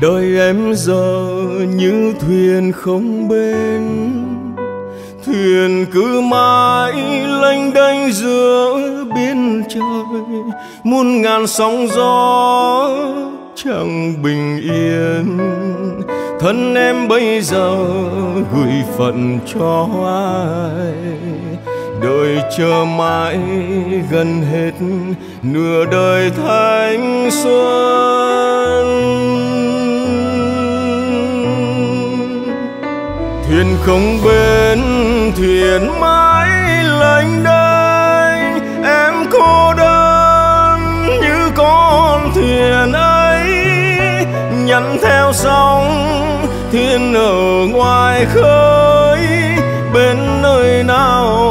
đời em giờ như thuyền không bên thuyền cứ mãi lênh đênh giữa biển trời, muôn ngàn sóng gió chẳng bình yên. Thân em bây giờ gửi phận cho ai? Đời chờ mãi gần hết nửa đời thanh xuân. Thuyền không bên thuyền mãi lênh đênh. Em cô đơn như con thuyền ấy, nhắn theo sóng, thuyền ở ngoài khơi. Bên nơi nào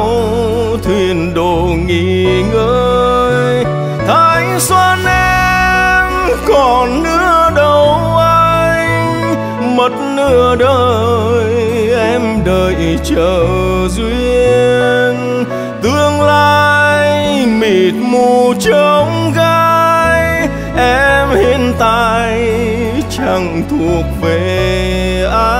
thuyền đồ nghỉ ngơi. Thanh xuân em còn nữa đâu anh, mất nửa đời đợi chờ duyên. Tương lai mịt mù trong gai, em hiện tại chẳng thuộc về ai.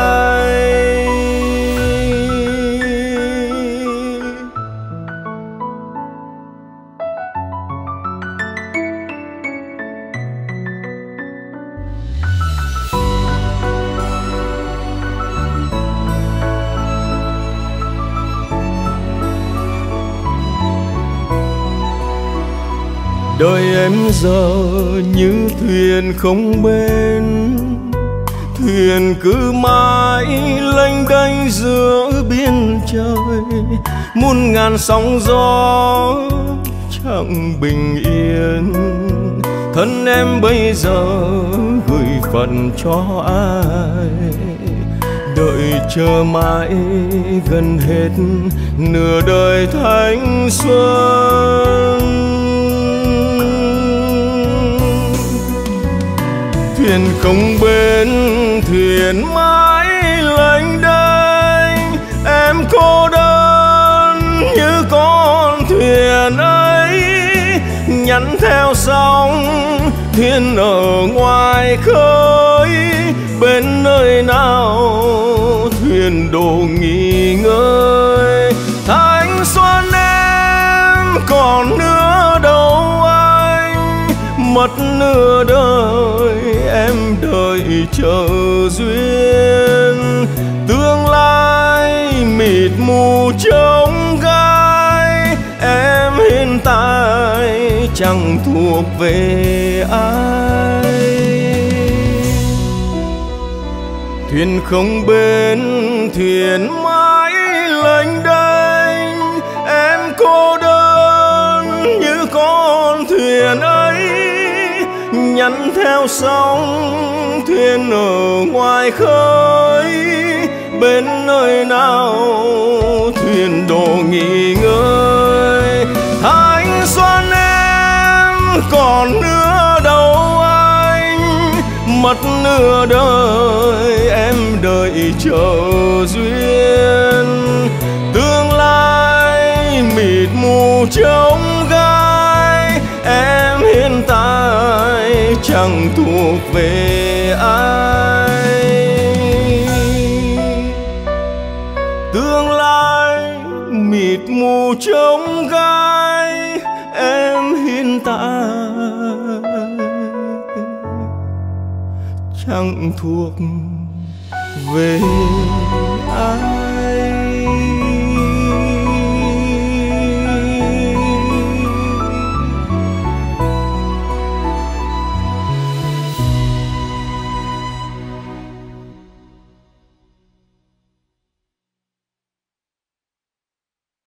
Đời em giờ như thuyền không bên thuyền cứ mãi lênh đênh giữa biển trời. Muôn ngàn sóng gió chẳng bình yên. Thân em bây giờ gửi phận cho ai? Đợi chờ mãi gần hết nửa đời thanh xuân. Thuyền không bên thuyền mãi lênh đênh. Em cô đơn như con thuyền ấy, nhắn theo sóng thuyền ở ngoài khơi. Bên nơi nào thuyền đồ nghỉ ngơi. Thanh xuân em còn nữa đâu anh, mất nửa đời chờ duyên, tương lai mịt mù trông gai. Em hiện tại chẳng thuộc về ai. Thuyền không bên thuyền mãi lênh đênh. Nhắn theo sóng thuyền ở ngoài khơi. Bên nơi nào thuyền đồ nghỉ ngơi. Thanh xuân em còn nữa đâu anh. Mất nửa đời em đợi chờ duyên. Tương lai mịt mù trông gai. Chẳng thuộc về ai? Tương lai mịt mù trông gai, em hiện tại chẳng thuộc về ai.